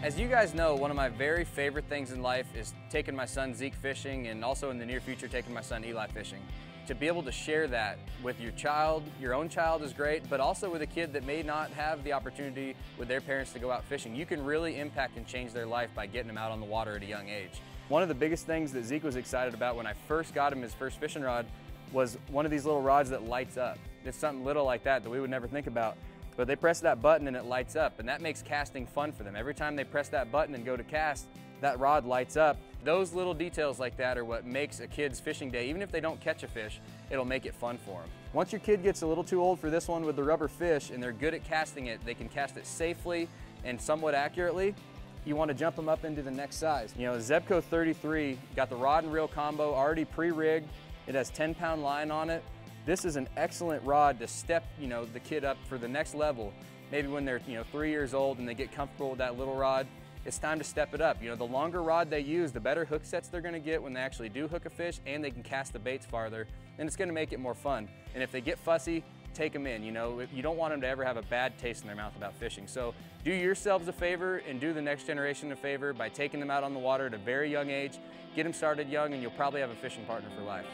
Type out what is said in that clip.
As you guys know, one of my very favorite things in life is taking my son Zeke fishing and also in the near future taking my son Eli fishing. To be able to share that with your child, your own child is great, but also with a kid that may not have the opportunity with their parents to go out fishing. You can really impact and change their life by getting them out on the water at a young age. One of the biggest things that Zeke was excited about when I first got him his first fishing rod was one of these little rods that lights up. It's something little like that that we would never think about. But they press that button and it lights up, and that makes casting fun for them. Every time they press that button and go to cast, that rod lights up. Those little details like that are what makes a kid's fishing day, even if they don't catch a fish, it'll make it fun for them. Once your kid gets a little too old for this one with the rubber fish and they're good at casting it, they can cast it safely and somewhat accurately, you want to jump them up into the next size. You know, Zebco 33 got the rod and reel combo already pre-rigged. It has 10 pound line on it. This is an excellent rod to step, you know, the kid up for the next level. Maybe when they're, you know, three years old and they get comfortable with that little rod, it's time to step it up. You know, the longer rod they use, the better hook sets they're gonna get when they actually do hook a fish and they can cast the baits farther and it's gonna make it more fun. And if they get fussy, take them in. You know, you don't want them to ever have a bad taste in their mouth about fishing. So do yourselves a favor and do the next generation a favor by taking them out on the water at a very young age. Get them started young and you'll probably have a fishing partner for life.